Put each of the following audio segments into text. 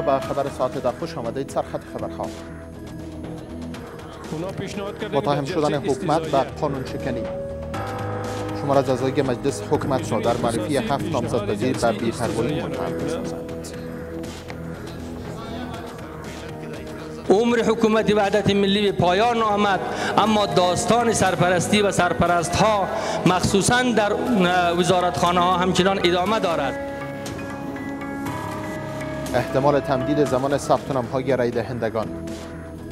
به خبر ساعت ده خوش آمدید سرخط خبرها متهم شدن حکومت به قانون شکنی. شماره جزایی مجلس حکومت را در معرفی هفت نامزد وزیر به بی‌پروایی متهم عمر حکومت وحدت ملی به پایان آمد اما داستان سرپرستی و سرپرست ها مخصوصا در وزارتخانه ها همچنان ادامه دارد. احتمال تمدید زمان ثبت نام های رای دهندگان.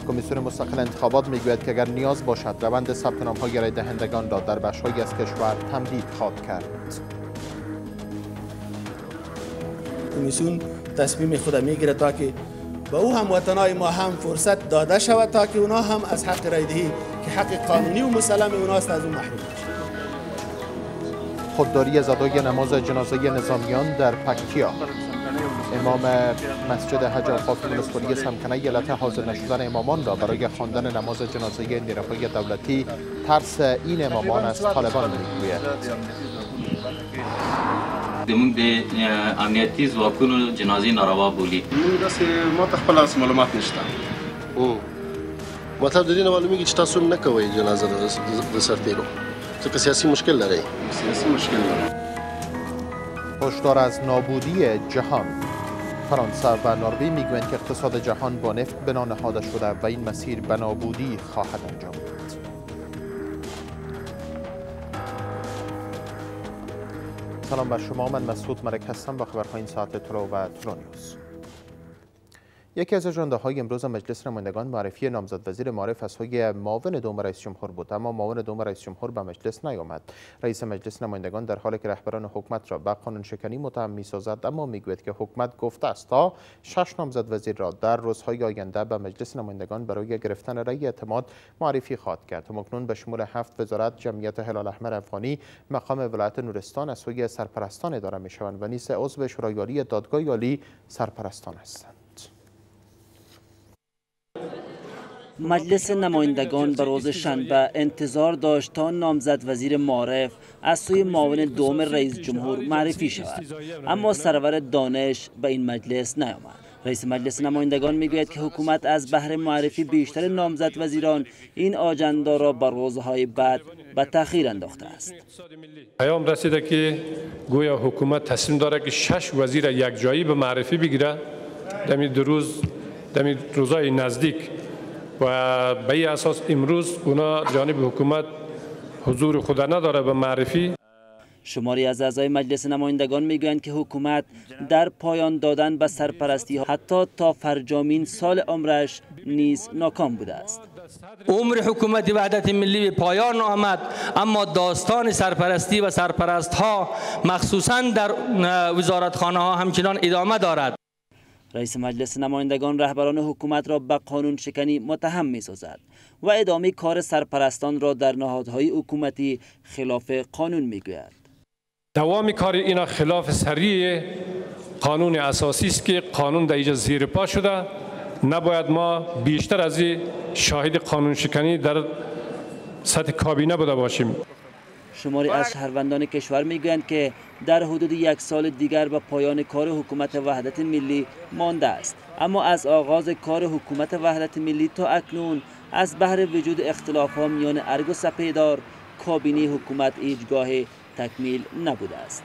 کمیسیون مستقل انتخابات می‌گوید که اگر نیاز باشد روند ثبت نام های رای دهندگان را در بخش‌هایی از کشور تمدید خواهد کرد. کمیسیون تصمیم خود می‌گیره تا که به او هموطنای ما هم فرصت داده شود تا که اونا هم از حق رایدهی که حق قانونی و مسلم اوناست از اون محروم خودداری زدای نماز جنازه نظامیان در پکتیا. امام مسجد حج خاتم الاسطوری سمکنه علت حاضر نشدن امامان را برای خواندن نماز جنازه نیروهای دولتی ترس این امامان از طالبان می‌گوید. زموږ د امنیتي ځواکونو جنازې ناروا بولي. موږ داسې ما ته خپل معلومات نشته. مطلب د دې نه معلومیږي چې تاسو نه کوئ جنازه د سرتیرو. ځکه سیاسي مشکل لري سیاسي مشکل لري هشدار از نابودی جهان. فرانسه و نروژ می‌گویند که اقتصاد جهان با نفت بنا نهاده شده و این مسیر به نابودی خواهد انجامید سلام بر شما. من مسعود مرک هستم با خبرهای این ساعت طلو و طلو نیوز یکی از اجنده های امروز مجلس نمایندگان معرفی نامزد وزیر معارف از سوی معاون دوم رئیس جمهور بود اما معاون دوم رئیس جمهور به مجلس نیامد. رئیس مجلس نمایندگان در حالی که رهبران حکومت را به قانون شکنی متهم می‌سازد اما می‌گوید که حکومت گفته است تا شش نامزد وزیر را در روزهای آینده به مجلس نمایندگان برای گرفتن رأی اعتماد معرفی خواهد کرد. اکنون به شمول هفت وزارت جمعیت هلال احمر افغانی مقام ولایت نورستان از سوی سرپرستان اداره می‌شوند و نیز عضو شورای دادگاه عالی سرپرستان هستند. مجلس نمایندگان به روز شنبه انتظار داشت تا نامزد وزیر معارف از سوی معاون دوم رئیس جمهور معرفی شود. اما سرور دانش به این مجلس نیامد. رئیس مجلس نمایندگان می‌گوید که حکومت از بهر معرفی بیشتر نامزد وزیران این آجندا را به روزهای بعد به تاخیر انداخته است. پیام رسیده که گویا حکومت تصمیم داره که شش وزیر یک جایی به معرفی بگیره دو روز دمی روزهای نزدیک و به این اساس امروز اونا جانب حکومت حضور خود نداره به معرفی. شماری از اعضای مجلس نمایندگان می‌گویند که حکومت در پایان دادن به سرپرستی حتی تا فرجامین سال عمرش نیز ناکام بوده است. عمر حکومت وحدت ملی به پایان آمد اما داستان سرپرستی و سرپرست ها مخصوصا در وزارتخانه ها همچنان ادامه دارد. رئیس مجلس نمایندگان رهبران حکومت را به قانون شکنی متهم می سازد و ادامه کار سرپرستان را در نهادهای حکومتی خلاف قانون می گوید. دوام کار اینا خلاف سریع قانون اساسی است که قانون در اینجا زیر پا شده نباید ما بیشتر از شاهد قانون شکنی در سطح کابینه بوده باشیم شماری از شهروندان کشور می‌گویند که در حدود یک سال دیگر به پایان کار حکومت وحدت ملی مانده است. اما از آغاز کار حکومت وحدت ملی تا اکنون از بهر وجود اختلاف ها میان ارگ و سپیدار کابینه حکومت هیچگاه تکمیل نبوده است.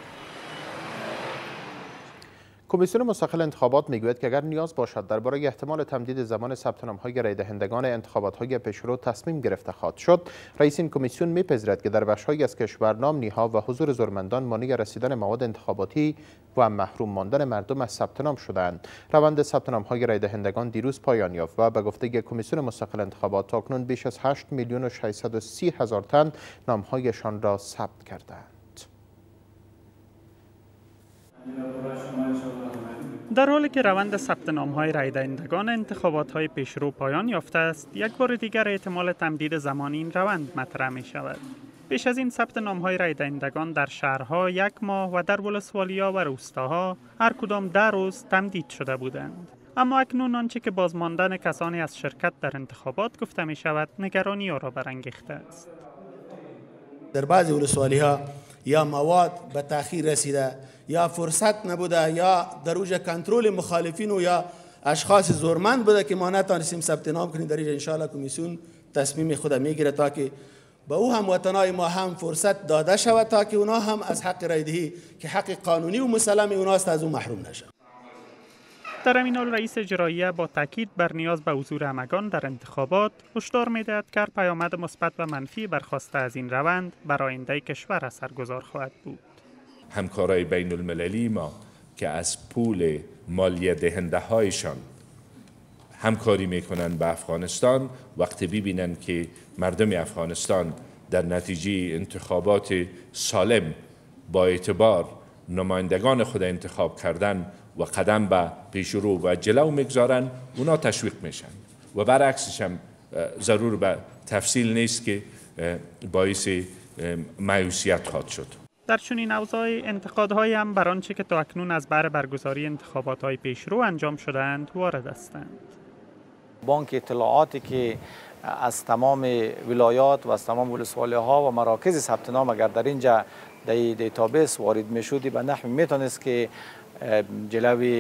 کمیسیون مستقل انتخابات می‌گوید که اگر نیاز باشد درباره احتمال تمدید زمان ثبت نام‌های رای دهندگان انتخابات‌های پیشرو تصمیم گرفته خواهد شد. رئیس این کمیسیون میپذیرد که در بخش‌هایی از کشور نام نیها و حضور زورمندان مانع رسیدن مواد انتخاباتی و محروم ماندن مردم از ثبت نام شدند روند ثبت نام‌های رای دهندگان دیروز پایان یافت و به گفته کمیسیون مستقل انتخابات تاکنون بیش از 8 میلیون و 630 هزار تن نام‌هایشان را ثبت کردند در حالی که روند ثبت نام های رای دهندگان انتخابات های پیشرو پایان یافته است یک بار دیگر احتمال تمدید زمان این روند مطرح می شود بیش از این ثبت نام های رای دهندگان در شهرها یک ماه و در ولسوالیا و روستاها هر کدام در روز تمدید شده بودند. اما اکنون آنچه که بازماندن کسانی از شرکت در انتخابات گفته می شود نگرانی را برانگیخته است. در بعضی ولسوالی ها یا مواد به تاخیر رسیده یا فرصت نبوده یا در اوج کنترل مخالفین و یا اشخاص زورمند بوده که ما نتانستیم ثبت نام کنیم در اینجا ان کمیسیون تصمیم خود می‌گیره تا که به او هم وطنای ما هم فرصت داده شود تا که اونا هم از حق رایدهی که حق قانونی و مسلم اوناست از او محروم نشن. در این حال رئیس اجراییه با تاکید بر نیاز به حضور همگان در انتخابات هشدار می‌دهد که پیامد مثبت و منفی برخواسته از این روند بر آینده کشور اثرگذار خواهد بود. همکارای بین المللی ما که از پول مالیه دهنده هایشان همکاری می‌کنن به افغانستان وقتی ببینن که مردم افغانستان در نتیجه انتخابات سالم با اعتبار نمایندگان خود انتخاب کردن و قدم به پیشرو و جلو می‌گذارن اونا تشویق میشن. و برعکسش هم ضرور به تفصیل نیست که باعث مایوسیت خواهد شد. در چنین اوضاع انتقادهایی هم بر آنچه که تا اکنون از بر برگزاری انتخابات های پیشرو انجام شدهاند وارد هستند. بانک اطلاعاتی که از تمام ولایات و از تمام ولسوالی ها و مراکز ثبت نام اگر در اینجا در database وارد می شدی به نحو می‌تونست که جلوی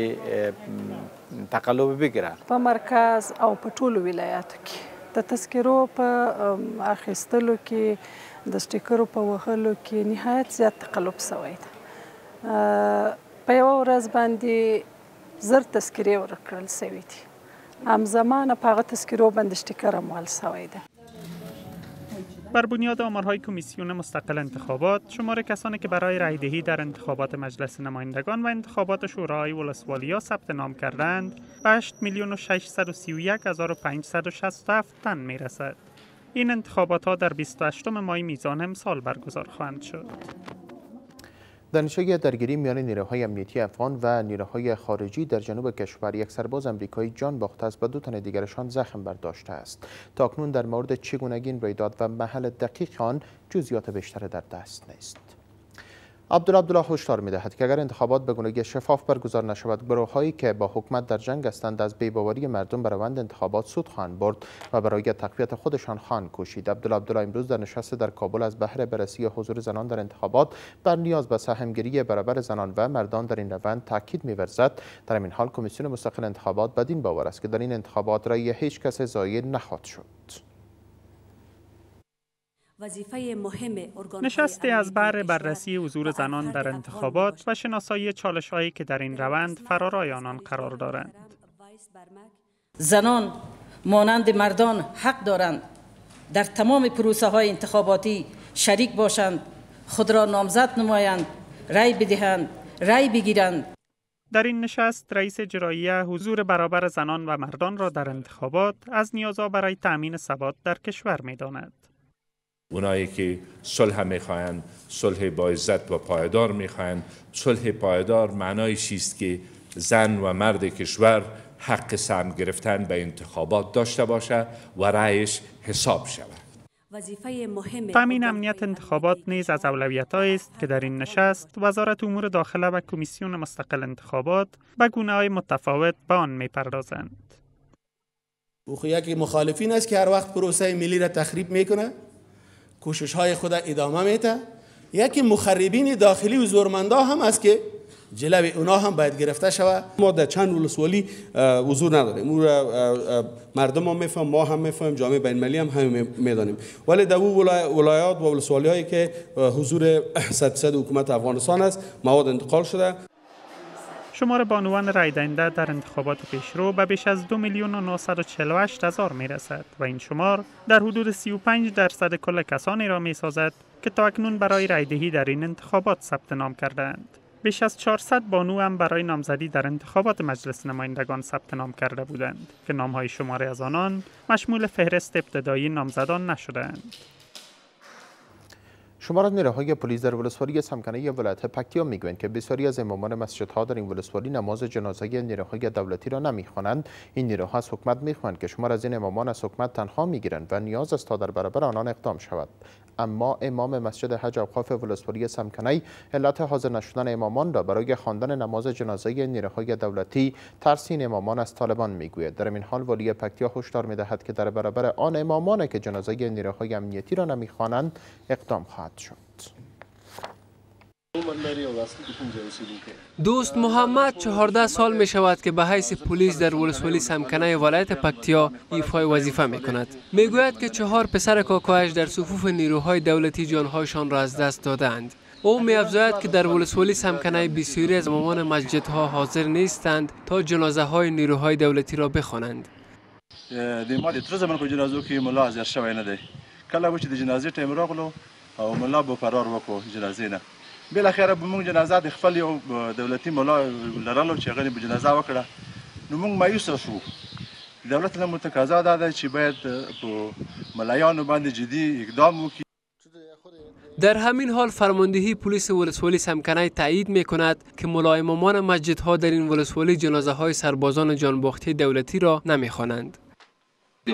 تقلب بگیره په مرکز او په ټولو ولایاتو کې. د تذکرو په اخیستلو کې د سټیکرو په وهلو کې نهایت زیات تقلب شوی دی په یوه ورځ باندې زر تذکرې ورکړل شوي دي. همزمان په هغه تذکرو باندې سټیکر هم شوی دی بر بنیاد آمارهای کمیسیون مستقل انتخابات شمار کسانی که برای رایدهی در انتخابات مجلس نمایندگان و انتخابات شورای ولسوالیا ثبت نام کردند 8 میلیون و 631 هزار و 567 تن می رسد. این انتخابات ها در 28 ماه میزان امسال برگزار خواهند شد. در درگیری میان نیروهای امنیتی افغان و نیروهای خارجی در جنوب کشور یک سرباز امریکایی جان باخته است و دو تن دیگرشان زخم برداشته است. تاکنون در مورد چگونگی این رویداد و محل دقیق آن جزئیات بیشتر در دست نیست. عبدالله هشدار می‌دهد که اگر انتخابات به گونه شفاف برگزار نشود گروه هایی که با حکومت در جنگ هستند از بیباوری مردم بر روند انتخابات سود خواهند برد و برای تقویت خودشان خواهند کوشید. عبدالله عبدالله امروز در نشست در کابل از بهر بررسی حضور زنان در انتخابات بر نیاز به سهمگیری برابر زنان و مردان در این روند تاکید می‌ورزد. در این حال کمیسیون مستقل انتخابات بدین باور است که در این انتخابات رای هیچ کس ضایع نخواهد شد. نشستی از بر بررسی حضور زنان در انتخابات و شناسایی چالش هایی که در این روند فرارای آنان قرار دارند. زنان مانند مردان حق دارند. در تمام پروسه های انتخاباتی شریک باشند. خود را نامزد نمایند. رای بدهند. رای بگیرند. در این نشست رئیس اجراییه حضور برابر زنان و مردان را در انتخابات از نیازها برای تأمین ثبات در کشور می‌داند. اونایی که صلح می‌خواهند صلح با عزت و پایدار می‌خواهند. صلح پایدار معنایش است که زن و مرد کشور حق سهم گرفتن به انتخابات داشته باشه و رأیش حساب شود؟ تامین امنیت انتخابات نیز از اولویت است که در این نشست وزارت امور داخله و کمیسیون مستقل انتخابات به گونه های متفاوت به آن می‌پردازند. او یکی مخالفین است که هر وقت پروسه ملی را تخریب می‌کنه. کوشش های خود ادامه میته یکی مخربین داخلی و زورمندا هم است که جلوی اونا هم باید گرفته شود. ما در چند ولسوالی حضور نداریم. اون مردم هم میفهم ما هم میفهم جامعه بین المللی هم همه می‌دانیم. ولی در اون ولایات و ولسوالی هایی که حضور صد صد حکومت افغانستان است مواد انتقال شده. شمار بانوان رای دهنده در انتخابات پیشرو به بیش از دو میلیون و 948 هزار می رسد و این شمار در حدود 35 درصد کل کسانی را می سازد که تا اکنون برای رایدهی در این انتخابات ثبت نام کردند. بیش از 400 بانو هم برای نامزدی در انتخابات مجلس نمایندگان ثبت نام کرده بودند که نامهای شماره از آنان مشمول فهرست ابتدایی نامزدان نشدند. شمار نیروهای پلیس در ولسوالی سمکنه ولایت پکتیا می‌گویند که بسیاری از امامان مسجدها در این ولسوالی نماز جنازه نیروهای دولتی را نمی‌خوانند. این نیروها از حکومت می‌خواهند که شمار از این امامان از حکومت تنها می‌گیرند و نیاز است تا در برابر آنان اقدام شود. اما امام مسجد حج اوقاف ولسوالی سمکنی علت حاضر نشدن امامان را برای خواندن نماز جنازه نیروهای دولتی ترس این امامان از طالبان می‌گوید. در این حال ولی پکتیا هشدار می‌دهد که در برابر آن امامان که جنازه نیروهای امنیتی را نمی‌خوانند اقدام خواهد شد. دوست محمد 14 سال می شود که به حیث پلیس در ولسوالی سمکنه ولایت پکتیا ایفای وظیفه می کند. می گوید که چهار پسر کاکایش در صفوف نیروهای دولتی جانهایشان را از دست دادند. او می افزاید که در ولسوالی سمکنه بسیاری از امامان مسجدها حاضر نیستند تا جنازه های نیروهای دولتی را بخوانند. د ما د تر زمن په جنازو کې ملا حاضر شوی نه دی کله چې د جنازې راغلو او ملا به فرار وکړو جنازې نه بالاخره به موږ جنازه د خپل یو دولتي ملا لرلو چې هغه به جنازه وکړه. نو موږ مایوسه شو. دولت له متقاضا دا ده چې باید په ملایانو باندې جدي اقدام وکړي. در همین حال فرماندهی پلیس ولسوالی سمکنه تایید می کند که ملای امامان مسجدها در این ولسوالی جنازه های سربازان جانباخته دولتی را نمی خوانند. د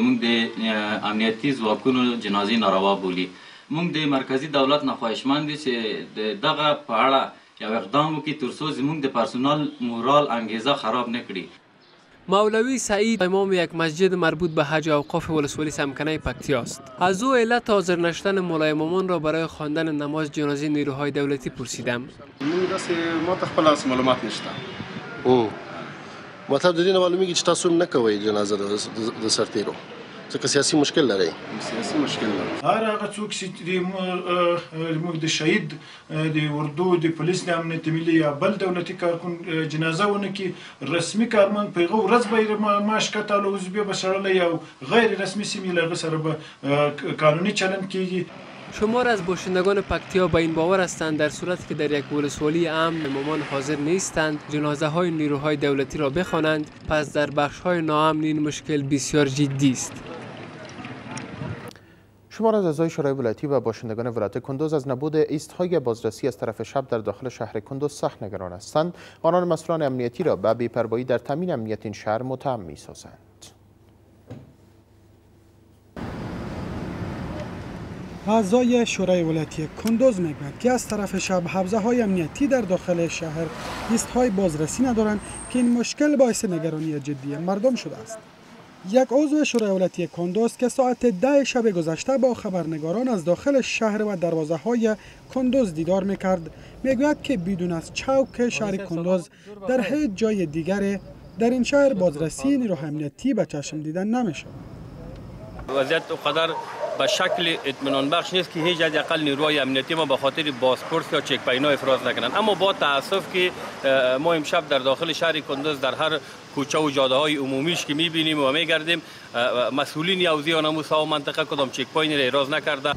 امنیتي ځواکونو جنازې ناروا بولي موږ د مرکزی دولت نه خواهشمند دي چې دغه په اړه یو اقدام وکړي ترڅو زموږ د پرسونال مورال انګیزه خراب نکړي مولوی سعید امام یک مسجد مربوط به حج اوقاف ولسوالی سمکنه پکتیا است. از او علت حاضر نشدن مولای امامان را برای خواندن نماز جنازه نیروهای دولتی پرسیدم. ما ته خپل معلومات نشته. مطلب د دې نه معلومیږي چې تاسو نه کوئ جنازه د سرتیرو ځکه سیاسي مشکل لري. سیاسي مشکل لري. هر هغه څوک چې موږ د شهید د اردو د پولیس د امنیت ملي یا بل دولتي کارکون جنازه ونه کی رسمي کارمن په غو ورځ به ماش کتل او زبې بشړل یا غیر رسمي سیمه لغه سره به قانوني چلن کیږي شمار از باشندگان پکتیا به این باور هستند در صورتی که در یک ولسوالی امن امامان حاضر نیستند جنازه های نیروهای دولتی را بخوانند پس در بخش های ناامن این مشکل بسیار جدی است. شمار از اعضای شورای ولایتی و باشندگان ولایت کندوز از نبود ایستهای بازرسی از طرف شب در داخل شهر کندوز سخت نگران هستند. آنان مسئولان امنیتی را به بی‌پروایی در تامین امنیت این شهر متهم می‌سازند. اعضای شورای ولایتی کندوز می‌گوید که از طرف شب حوزه های امنیتی در داخل شهر لیست های بازرسی ندارند که این مشکل باعث نگرانی جدی مردم شده است. یک عضو شورای ولایتی کندوز که ساعت ده شب گذشته با خبرنگاران از داخل شهر و دروازه های کندوز دیدار می‌کرد می‌گوید که بدون از چوک شهر کندوز در هیچ جای دیگر در این شهر بازرسی نیروهای امنیتی به چشم دیدن نمیشه وضعیت قدر به شکل اطمینان بخش نیست که هیچ از اقل نیروهای امنیتی ما به خاطر بازپرس یا چک پینا افراز نکنند اما با تاسف که ما امشب در داخل شهر کندوز در هر کوچه و جاده های عمومیش که می‌بینیم و میگردیم مسئولین آنموس ها و منطقه کدام چک پاین را نکرده؟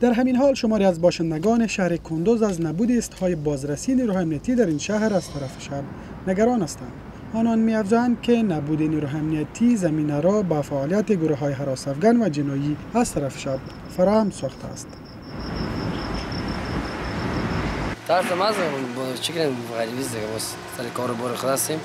در همین حال شماری از باشندگان شهر کندوز از نبود های بازرسی نیروهای امنیتی در این شهر از طرف شب نگران هستند. آنان می‌افزایند که نبود نیروهای امنیتی زمینه را با فعالیت گروه های حراس افغان و جنایی از طرف شب فراهم ساخته است. طرف ما چی کنیم؟ غریبی دیگه بس سر کار بار خود هستیم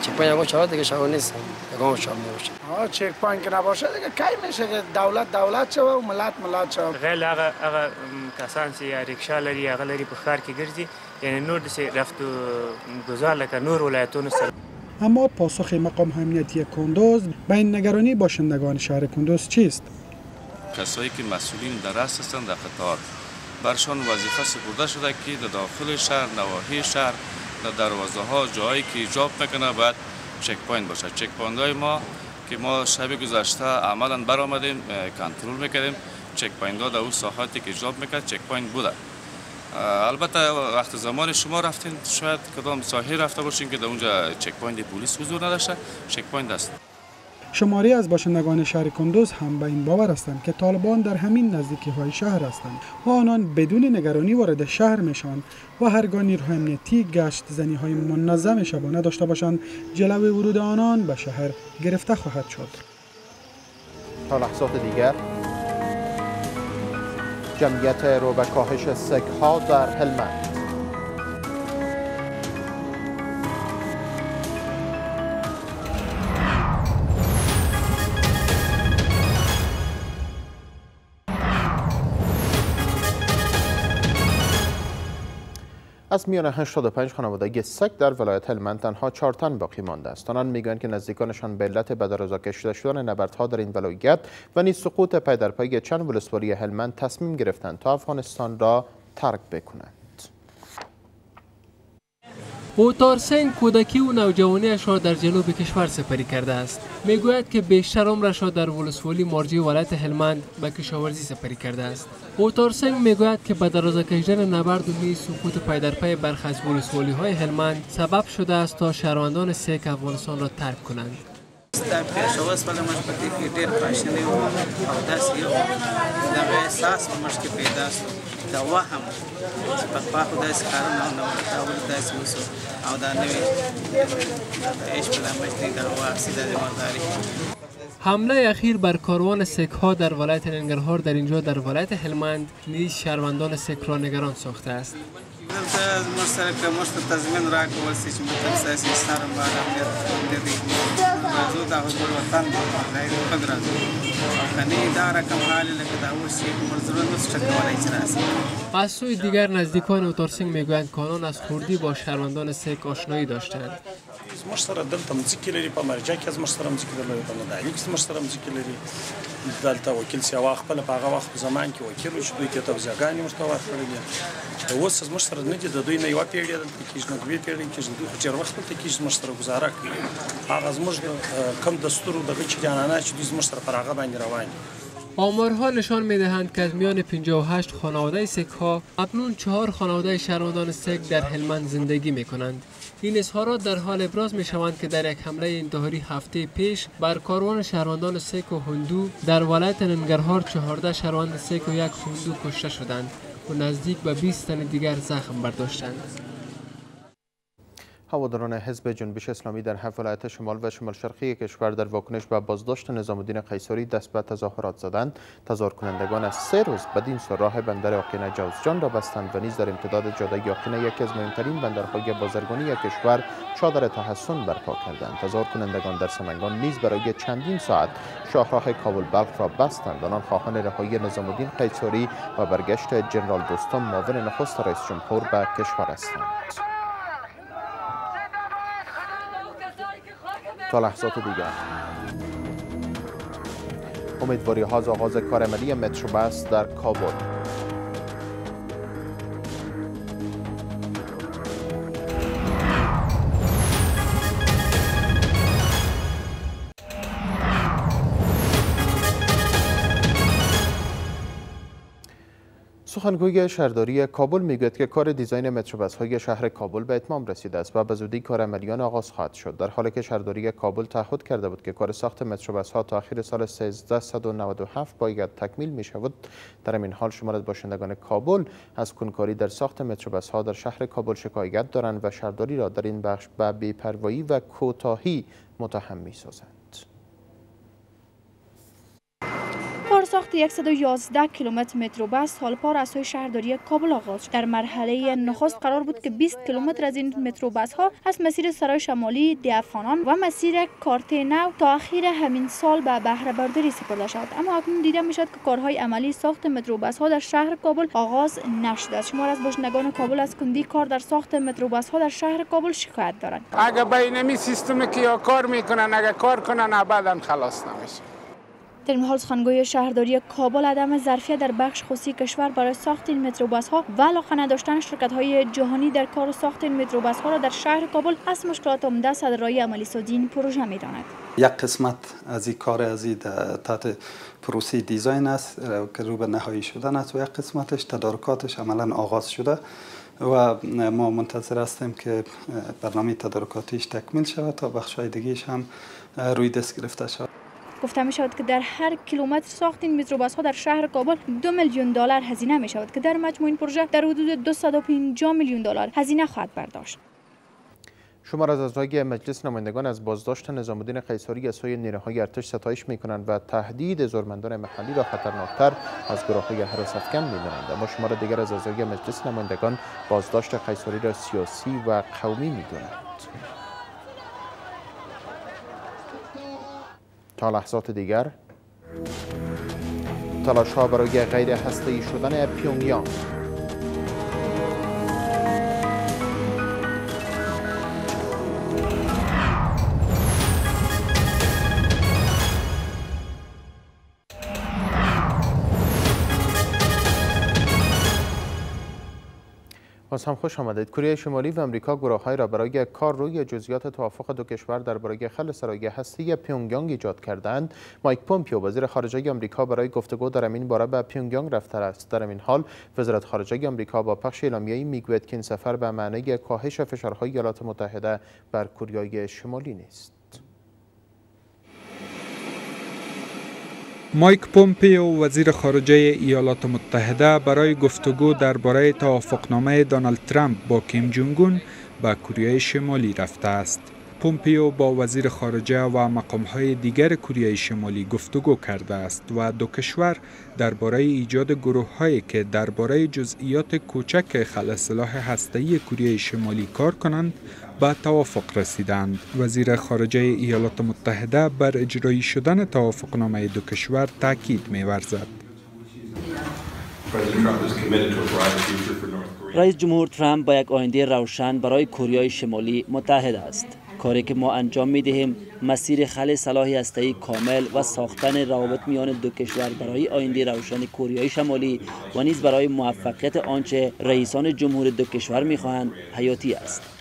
چک پاین اگه شود دیگه شود نیست؟ اگه شب نباشه. ها چک پاین که نباشه دیگه کی میشه؟ که دولت دولت شوه و ملت ملت شوه غیر هغه هغه کسان چې ریکشا لري هغه لري په ښار کې ګرځي یعنی نور دسې رفت و گذار لکه نور ولایتونو سره اما پاسخ مقام امنیتی کندوز به این نگرانی باشندگان شهر کندوز چیست؟ کسایی که مسئولین در رأس هستند در قطار. برشان وظیفه سپرده شده که در داخل شهر نواحی شهر در دروازه ها جایی که ایجاب می‌کنه باید checkpoint باشه. checkpoint های ما که ما شب گذشته عملا برآمدیم کنترل می‌کردیم. checkpoint ها در اون ساحاتی که ایجاب می‌کرد checkpoint بوده. البته وقت زمان شما رفتین شاید کدام ساحه رفته باشین که در اونجا checkpoint پلیس حضور نداشته. checkpoint است. شماری از باشندگان شهر کندوز هم به این باور هستند که طالبان در همین نزدیکی های شهر هستند و آنان بدون نگرانی وارد شهر می‌شوند و هرگاه نیروهای امنیتی گشت زنی های منظم شبانه داشته باشند. جلو ورود آنان به شهر گرفته خواهد شد. تا لحظات دیگر جمعیت رو به کاهش سگ ها در هلمند. از میان 85 خانوادگی سگ در ولایت هلمند تنها چهار تن باقی مانده است. آنان می‌گویند که نزدیکانشان به علت به درازا کشیده شدن نبردها در این ولایت و نیز سقوط پی در پی چند ولسوالی هلمند تصمیم گرفتند تا افغانستان را ترک بکنند. اوتار سنگ کودکی و نوجوانیش را در جنوب کشور سپری کرده است. می‌گوید که بیشتر عمرش را در ولسوالی مارجی ولایت هلمند به کشاورزی سپری کرده است. اوتار سنگ می‌گوید که به درازه کشیدن نبرد و نیز سقوط پی در برخی از ولسوالی های هلمند سبب شده است تا شهروندان سیک افغانستان را ترک کنند. د پېښور سره مش په دې کې ډېر خواشینی وو او داسې یو دغه احساس په پیدا د وهم چې په خوا خو داسې کارونه نه وو دا ولې داسې وسو او دا نوې عیش په لمش دی در واکسی د مرداری حمله اخیر بر کاروان سک ها در ولایت ننگرهار در اینجا در ولایت هلمند نیز شهروندان سک را نگران ساخته است. دلته زموږ سره که موږ ته تضمین راکول شي چې موږ ته ستاسې سره امنیت دی راځو دا زموږ وطن دی دا یې خود راځو که نه دا رقم حال لکه دا اوس زړه نسو ټکولی چې راسي از سوی دیگر نزدیکان اوتارسنگ میگویند که آنان از خوردی با شهروندان سک آشنایی داشتند زموږ سره دلته مځکې لري په مرجع کې زموږ سره مځکې لري په مدعي کې زموږ سره مځکې لري دلته وکیل سیوا خپل په هغه وخت زمان کې وکیل و چې دوی ته توزیعګانې ورته ورکړې دي اوس زموږ سره نه دي د دوی نه یوه پیړۍ دلته کېږي نه دوې پیړۍ کېږي دوی خو ډېر وخت دلته کېږي زموږ سره ګزاره کوي هغه زموږ کم دستور دغه چې جانانه چې دوی زموږ سره پر هغه باندې روان آمارها نشان می دهند که از میان 58 خانواده سک ها اکنون چهار خانواده شهروندان سک در هلمند زندگی می کنند. این اظهارات در حال ابراز می شوند که در یک حمله انتحاری هفته پیش بر کاروان شهروندان سک و هندو در ولایت ننگرهار 14 شهروند سک و یک هندو کشته شدند و نزدیک به 20 تن دیگر زخم برداشتند. هواداران حزب جنبش اسلامی در هفت ولایت شمال و شمال شرقی کشور در واکنش به بازداشت نظام الدین قیصری دست به تظاهرات زدند تظاهر کنندگان از سه روز بدین سو راه بندر آقینه جوزجان را بستند و نیز در امتداد جاده آقینه یکی از مهمترین بندرهای بازرگانی کشور چادر تحسن برپا کردند. تظاهر کنندگان در سمنگان نیز برای چندین ساعت شاهراه کابل بلخ را بستند. آنان خواهان رهایی نظام الدین قیصری و برگشت جنرال دوستم معاون نخست رئیس جمهور به کشور هستند. تا لحظات دیگر. امیدواری ها از آغاز کار عملی متروبس در کابل. سخنگوی شهرداری کابل می‌گوید که کار دیزاین متروبس های شهر کابل به اتمام رسیده است و به زودی کار عملیان آغاز خواهد شد. در حالی که شهرداری کابل تعهد کرده بود که کار ساخت متروبس ها تا اخیر سال 1397 باید تکمیل می شود در این حال شمار از باشندگان کابل از کنکاری در ساخت متروبس ها در شهر کابل شکایت دارند و شهرداری را در این بخش به بیپروایی و کوتاهی متهم می سازند کار ساخت 111 کیلومتر متروبس سالپار از شهرداری کابل آغاز. شد در مرحله نخست قرار بود که 20 کیلومتر از این متروبس ها از مسیر سرای شمالی دیافانان و مسیر کارتینو تا اخیر همین سال به بهره برداری سپرده شود. اما اکنون دیده می شد که کارهای عملی ساخت متروبس ها در شهر کابل آغاز نشده است. شمار از باشندگان کابل از کندی کار در ساخت متروبس ها در شهر کابل شکایت دارند. اگر بینمی سیستمی که یا کار می‌کنن اگر کار کنن بعدا خلاص نمیشه. در این حال سخنگوی شهرداری کابل عدم ظرفیت در بخش خصوصی کشور برای ساخت این متروبس ها و علاقه نداشتن شرکت های جهانی در کار ساخت این متروبس ها را در شهر کابل از مشکلات عمده صدرای عملی سازی پروژه می داند. یک قسمت از این کار از این تحت پروسه دیزاین است که رو به نهایی شدن است و یک قسمتش تدارکاتش عملا آغاز شده و ما منتظر هستیم که برنامه تدارکاتیش تکمیل شود تا بخش های دیگهش هم روی دست گرفته شود گفته می شود که در هر کیلومتر ساخت این متروباس ها در شهر کابل دو میلیون دلار هزینه می شود که در مجموع این پروژه در حدود 250 میلیون دلار هزینه خواهد برداشت. شمار از اعضای مجلس نمایندگان از بازداشت نظام الدین قیصری از سوی نیروهای ارتش ستایش می کنند و تهدید زورمندان محلی را خطرناکتر از گروه های حراس افکن می دانند اما شمار دیگر از اعضای مجلس نمایندگان بازداشت قیصری را سیاسی و قومی می دانند. تا لحظات دیگر. تلاش ها برای غیر هسته شدن پیونگیانگ باز هم خوش آمدید. کره شمالی و امریکا گروههایی را برای کار روی جزئیات توافق دو کشور درباره خل سرای هستی پیونگیانگ ایجاد کردند. مایک پومپیو وزیر خارجه آمریکا برای گفتگو در این باره به پیونگیانگ رفته است. در این حال وزارت خارجه آمریکا با پخش اعلامیه‌ای می‌گوید که این سفر به معنی کاهش فشارهای ایالات متحده بر کره شمالی نیست. مایک پومپیو وزیر خارجه ایالات متحده برای گفتگو درباره توافقنامه دونالد ترامپ با کیم جونگون به کره شمالی رفته است. پومپیو با وزیر خارجه و مقامهای دیگر کره شمالی گفتگو کرده است و دو کشور درباره ایجاد گروه هایی که درباره جزئیات کوچک خل سلاح هسته‌ای کره شمالی کار کنند به توافق رسیدند. وزیر خارجه ایالات متحده بر اجرایی شدن توافقنامه دو کشور تاکید می‌ورزد. رئیس جمهور ترامپ با یک آینده روشن برای کره شمالی متحد است. کاری که ما انجام می دهیم مسیر خل صلاح هسته‌ای کامل و ساختن روابط میان دو کشور برای آینده روشن کره شمالی و نیز برای موفقیت آنچه رئیسان جمهور دو کشور می‌خواهند حیاتی است.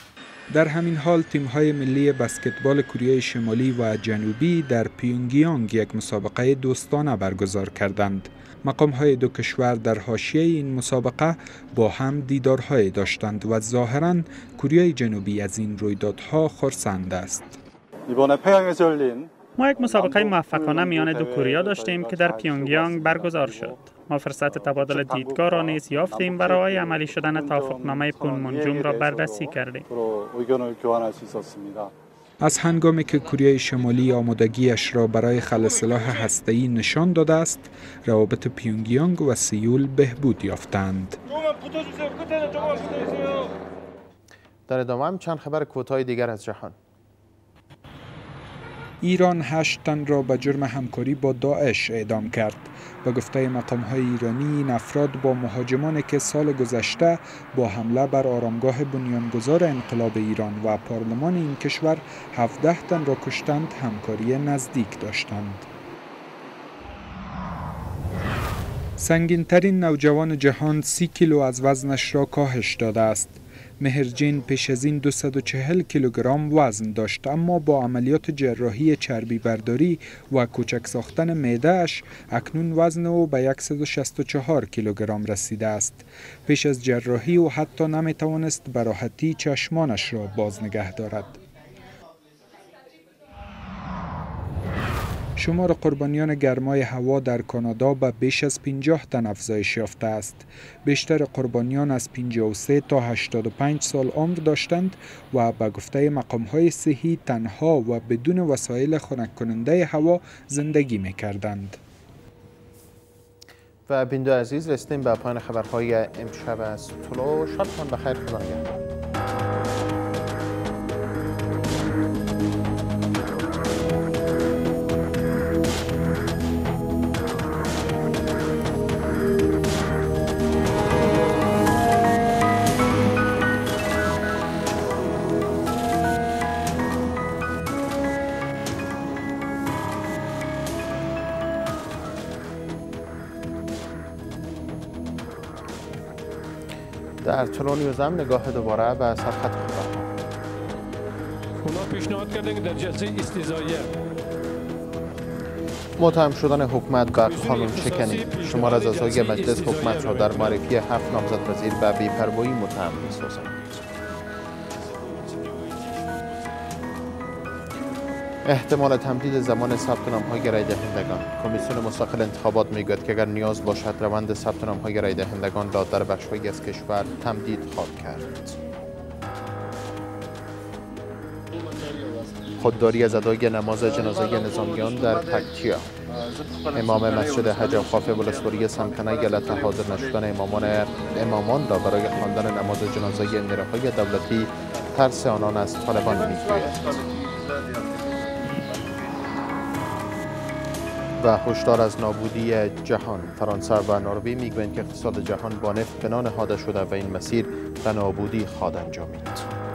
در همین حال تیم های ملی بسکتبال کره شمالی و جنوبی در پیونگیانگ یک مسابقه دوستانه برگزار کردند. مقام های دو کشور در حاشیه این مسابقه با هم دیدارهای داشتند و ظاهرا کره جنوبی از این رویدادها خرسند است. ما یک مسابقه موفقانه میان دو کره داشتیم که در پیونگیانگ برگزار شد. ما فرصت تبادل دیدگاه را نیز یافتیم برای عملی شدن توافقنامه پونمونجوم را بررسی کردیم. از هنگامی که کره شمالی آمادگیش را برای خل سلاح هسته‌ای نشان داده است، روابط پیونگیانگ و سیول بهبود یافتند. در ادامه هم چند خبر کوتاه دیگر از جهان ایران هشت تن را به جرم همکاری با داعش اعدام کرد. به گفته مقام های ایرانی این افراد با مهاجمانی که سال گذشته با حمله بر آرامگاه بنیانگذار انقلاب ایران و پارلمان این کشور 17 تن را کشتند همکاری نزدیک داشتند. سنگین ترین نوجوان جهان سی کیلو از وزنش را کاهش داده است. مهرجین پیش از این 240 کیلوگرم وزن داشت اما با عملیات جراحی چربی برداری و کوچک ساختن معدهش اکنون وزن او به 164 کیلوگرم رسیده است. پیش از جراحی او حتی نمی توانست به راحتی چشمانش را باز نگه دارد. شمار قربانیان گرمای هوا در کانادا به بیش از 50 تن افزایش یافته است. بیشتر قربانیان از 53 تا 85 سال عمر داشتند و به گفته مقامهای صحی تنها و بدون وسایل خنک کننده هوا زندگی می کردند. و بینده عزیز رسیدیم به پایان خبرهای امشب از طلوع شبتان بخیر خدا هم نگاه دوباره به سرخط خبرها اونا پیشنهاد کردن که در جلسه استیزاییه متهم شدن حکومت بر قانون شکنی شمار از اعضای مجلس حکومت را در معرفی هفت نامزد وزیر به بیپروایی متهم می‌سازند احتمال تمدید زمان ثبت نام‌های رای دهندگان. کمیسیون مستقل انتخابات می‌گوید که اگر نیاز باشد روند ثبت نام‌های رای دهندگان را در بخش‌هایی از کشور تمدید خواهد کرد. خودداری از ادای نماز جنازه نظامیان در پکتیا امام مسجد حج اوقاف ولسوالی سمکنه علت حاضر نشدن امامان امامان را برای خواندن نماز جنازه نیروهای دولتی ترس آنان از طالبان می‌گوید. و هشدار از نابودی جهان. فرانسه و نروژ می‌گویند که اقتصاد جهان با نفت بنا نهاده شده و این مسیر به نابودی خواهد انجامید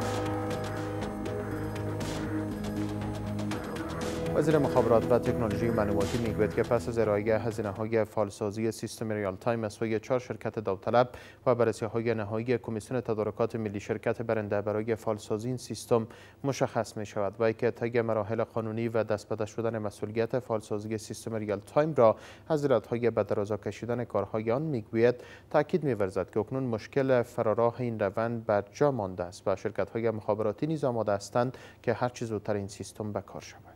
وزیر مخابرات و تکنولوژی معلوماتی می‌گوید که پس از ارائه هزینه های فعال‌سازی سیستم real time از سوی چهار شرکت داوطلب و بررسی های نهایی کمیسیون تدارکات ملی شرکت برنده برای فعال‌سازی این سیستم مشخص می شود و که طی مراحل قانونی و دست شدن مسئولیت فعال‌سازی سیستم real time را از های به درازا کشیدن کارهای آن می‌گوید. تاکید می‌ورزد که اکنون مشکل فراراه این روند بر جا مانده است و شرکت های مخابراتی نیز آماده هستند که هر چی زودتر این سیستم به کار شود.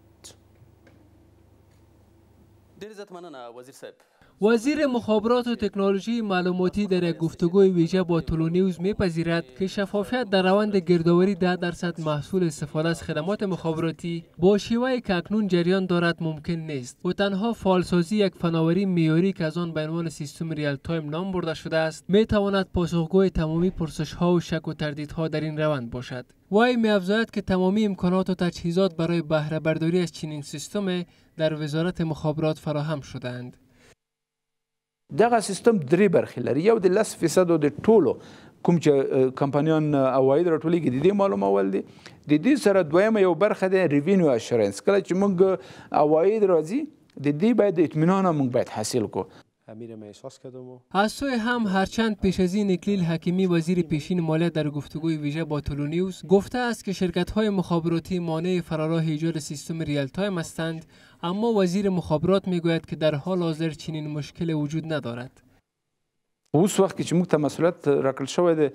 وزیر صاحب. وزیر مخابرات و تکنولوژی معلوماتی در یک گفتگوی ویژه با طلوع نیوز میپذیرد که شفافیت در روند گردآوری 10 درصد محصول استفاده از خدمات مخابراتی با شیوهی که اکنون جریان دارد ممکن نیست و تنها فعال‌سازی یک فناوری معیاری که از آن به عنوان سیستم real time نام برده شده است می تواند پاسخگوی تمامی پرسش ها و شک و تردیدها در این روند باشد. وای می که تمامی امکانات و تجهیزات برای بهره برداری از چنین سیستم در وزارت مخابرات فراهم شدند. دغه سیستم درې برخې لري. یو د لس فیصدو د ټولو کوم چې کمپنیان عواید راټولېږي د دې معلومول دي. د دې سره دویمه یو برخه د revenue assurance کله چې موږ عواید راځي د دې باید اطمینان موږ باید حاصل کو از سوی هم هرچند پیش از این اکلیل حکیمی وزیر پیشین مالیات در گفتگوی ویژه با طلوع نیوز گفته است که شرکت های مخابراتی مانع فراراه ایجاد سیستم real time هستند اما وزیر مخابرات میگوید که در حال حاضر چنین مشکل وجود ندارد. اوس وخت چې موږ ته مسولیت راکړل شوی دی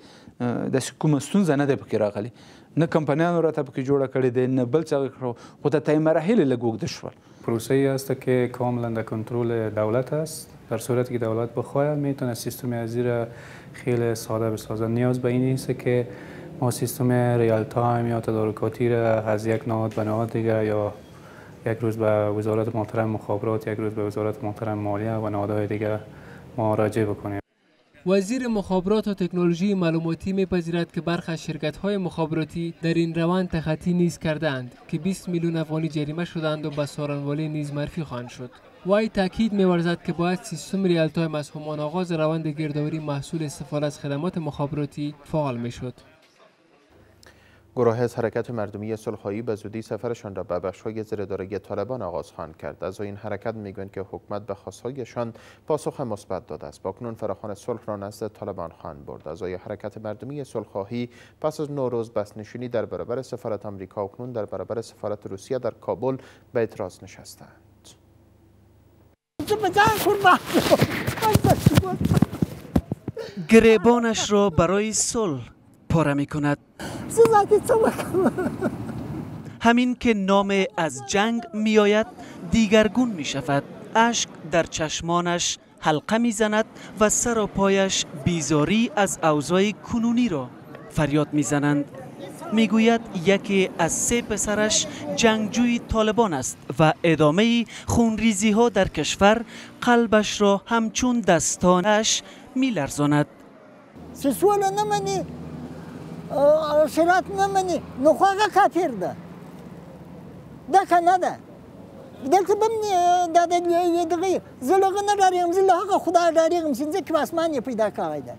د کومه ستونزه نه ده پکې راغلي نه کمپنیانو راته پکې جوړه کړې ده نه بل څه کړو خو طی مراحل لږ اوږده شول. پروسه ای است که کاملا در کنترل دولت است در صورتی که دولت بخواهد می‌تونه سیستم ازی را خیلی ساده بسازد نیاز به این نیست که ما سیستم real time یا تدارکاتی را از یک نهاد به نهاد دیگر یا یک روز به وزارت محترم مخابرات یک روز به وزارت محترم مالیه و نهادهای دیگر مراجعه بکنیم. وزیر مخابرات و تکنولوژی معلوماتی میپذیرد که برخی از شرکت های مخابراتی در این روند تخطی نیز کردند که 20 میلیون افغانی جریمه شدند و به سارنوالی نیز مرفی خواهند شد. وای تاکید می‌ورزد که باید سیستم ریال تایم از همان آغاز روند گردآوری محصول استفاده از خدمات مخابراتی فعال می‌شد. گروه از حرکت مردمی صلحایی به زودی سفرشان را به بخش‌های زیر دارای طالبان آغاز خواهند کرد. از این حرکت می‌گویند که حکومت به خواستهایشان پاسخ مثبت داده است. با کنون فراخوان صلح را نزد طالبان خواهند برد. از حرکت مردمی صلحخواهی پس از نوروز بس نشینی در برابر سفارت آمریکا و کنون در برابر سفارت روسیه در کابل به اعتراض نشستند. گریبانش را برای صلح پاره می کند همین که نام از جنگ می آید دیگرگون می شود اشک در چشمانش حلقه می زند و سر و پایش بیزاری از اوضاع کنونی را فریاد می زنند می‌گوید یکی از سه پسرش جنگجوی طالبان است و ادامه خونریزی ها در کشور قلبش را همچون دستانش میلرزاند. سسول نمانی شرات نمانی نخواهی کافر ده. ده کنه ده دلته بم د دغه زلغه نه داریم زلغه خدا داریم سینځه کې اسمان پیدا کړی ده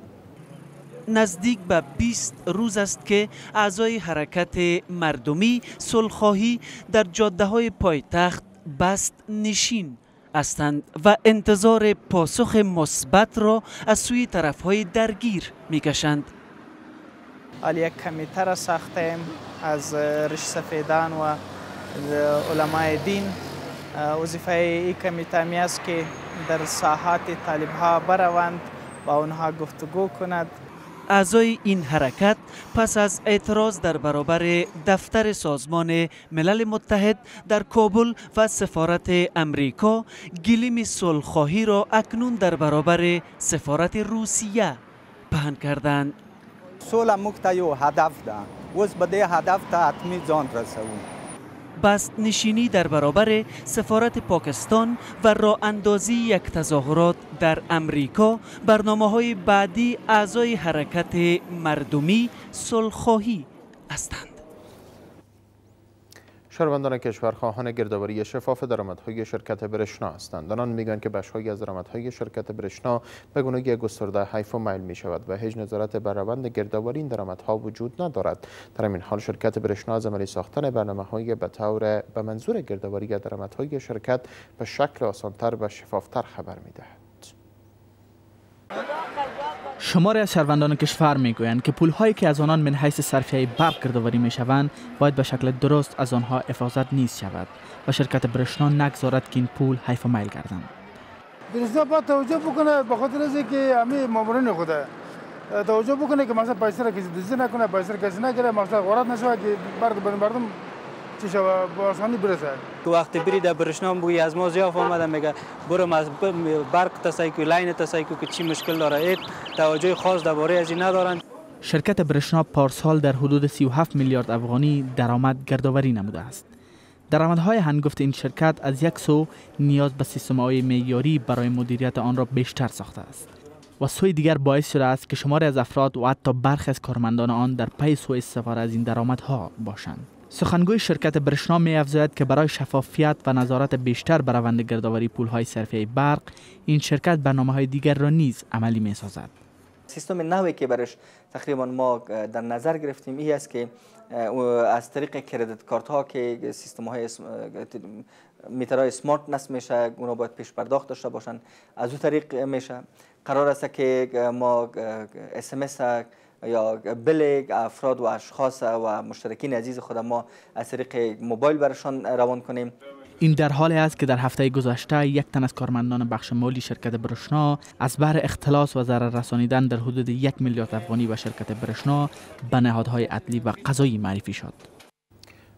نزدیک به 20 روز است که اعضای حرکت مردمی صلحخواهی در جاده های پایتخت بست نشین هستند و انتظار پاسخ مثبت را از سوی طرف های درگیر می‌کشند. حال یک را ساختیم از ریش سفیدان و علمای دین وظیفه این کمیته می است که در ساحات طالب ها بروند با اونها گفتگو کند اعضای این حرکت پس از اعتراض در برابر دفتر سازمان ملل متحد در کابل و سفارت امریکا گلیم صلحخواهی را اکنون در برابر سفارت روسیه پهن کردند. صلح مکتا هدف ده. وز به هدف ته حتمی ځان رسوو. بست نشینی در برابر سفارت پاکستان و راه اندازی یک تظاهرات در امریکا برنامه های بعدی اعضای حرکت مردمی صلحخواهی هستند. شهروندان کشور خواهان گردآوری شفاف درآمدهای شرکت برشنا هستند. آنان می‌گویند که بخشهایی از درآمدهای شرکت برشنا به گونگی گسترده حیف و میل می شود و هیچ نظارت بر روند گردآوری این درآمدها وجود ندارد. در این حال شرکت برشنا از عملی ساختن برنامه های به طور به منظور گردآوری درآمدهای شرکت به شکل آسانتر و شفافتر خبر می‌دهد. شماری از شهروندان کشور می‌گویند که پولهایی که از آنان من حیث صرفیه برق گردآوری می‌شوند باید به شکل درست از آنها افاظت نیز شود و شرکت برشنا نگذارد که این پول حیف و میل گردند برشنا باید توجه بکنه به خاطر که همه مامورین خوده توجه بکنه که مثلا پیسه را کسی دزدی نکنه پیسه را کسی نگیره مثلا غارت نشود که برق مردم چی شود با آسانی برسه تو وقتی بری در برشنا بگویی از ما زیاف آمده میگه برو از برق تسایی که line تسایی که چی مشکل داره. اید توجه خاص درباره از این ندارن. شرکت برشنا پارسال در حدود 37 میلیارد افغانی درآمد گردآوری نموده است. درآمدهای هنگفت این شرکت از یک سو نیاز به سیستم‌های معیاری برای مدیریت آن را بیشتر ساخته است. و سوی دیگر باعث شده است که شماری از افراد و حتی برخی از کارمندان آن در پی سوء استفاده از این درآمدها باشند. سخنگوی شرکت برشنا می افزاید که برای شفافیت و نظارت بیشتر بر روند گردآوری پولهای صرفیه برق این شرکت برنامه های دیگر را نیز عملی می سازد. سیستم نوی که برش تقریبا ما در نظر گرفتیم این است که از طریق کردیت کارت ها که سیستم های میترهای سمارت نصب میشه اونا باید پیش پرداخت داشته باشن از او طریق میشه. قرار است که ما اس یا بل افراد و اشخاص و مشترکین عزیز خود ما از طریق موبایل برشان روان کنیم این در حالی است که در هفته گذشته یک تن از کارمندان بخش مالی شرکت برشنا از بهر اختلاس و ضرر رسانیدن در حدود یک میلیارد افغانی به شرکت برشنا به نهادهای عدلی و قضایی معرفی شد.